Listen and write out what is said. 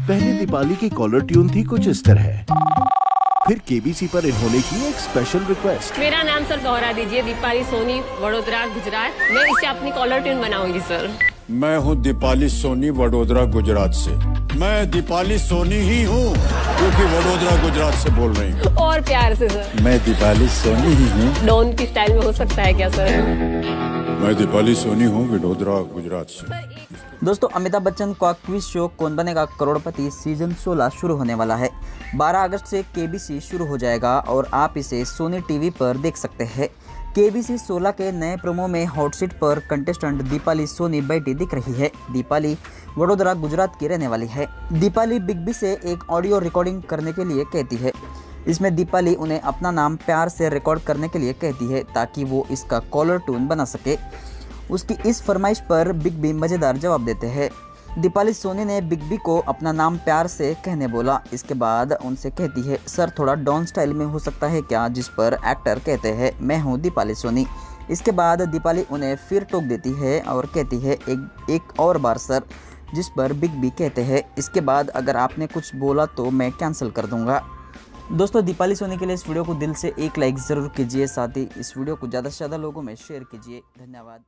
पहले दीपाली की caller tune थी कुछ इस तरह। फिर केबीसी पर इन्होंने की एक स्पेशल रिक्वेस्ट मेरा नाम सर दोहरा दीजिए दीपाली सोनी वडोदरा गुजरात। मैं इसे अपनी कॉलर ट्यून बनाऊँगी सर। मैं हूँ दीपाली सोनी वडोदरा गुजरात से। मैं दीपाली सोनी ही हूँ क्योंकि वडोदरा गुजरात से बोल रही हूँ। और प्यार से सर। मैं दीपाली सोनी ही हूँ। डॉन की स्टाइल में हो सकता है क्या सर? मैं दीपाली सोनी हूँ वडोदरा गुजरात से। दोस्तों, अमिताभ बच्चन का क्विज शो कौन बनेगा करोड़पति सीज़न 16 शुरू होने वाला है। 12 अगस्त से केबीसी शुरू हो जाएगा और आप इसे सोनी टीवी पर देख सकते हैं। केबीसी 16 के नए प्रोमो में हॉट सीट पर कंटेस्टेंट दीपाली सोनी बैठी दिख रही है। दीपाली वडोदरा, गुजरात की रहने वाली है। दीपाली बिग बी से एक ऑडियो रिकॉर्डिंग करने के लिए कहती है। इसमें दीपाली उन्हें अपना नाम प्यार से रिकॉर्ड करने के लिए कहती है ताकि वो इसका कॉलर टून बना सके। उसकी इस फरमाइश पर बिग बी मज़ेदार जवाब देते हैं। दीपाली सोनी ने बिग बी को अपना नाम प्यार से कहने बोला। इसके बाद उनसे कहती है, सर, थोड़ा डॉन स्टाइल में हो सकता है क्या? जिस पर एक्टर कहते हैं, मैं हूँ दीपाली सोनी। इसके बाद दीपाली उन्हें फिर टोक देती है और कहती है, एक एक और बार, सर। जिस पर बिग बी कहते हैं, इसके बाद अगर आपने कुछ बोला तो मैं कैंसिल कर दूँगा। दोस्तों, दीपाली सोने के लिए इस वीडियो को दिल से एक लाइक ज़रूर कीजिए, साथ ही इस वीडियो को ज़्यादा से ज़्यादा लोगों में शेयर कीजिए। धन्यवाद।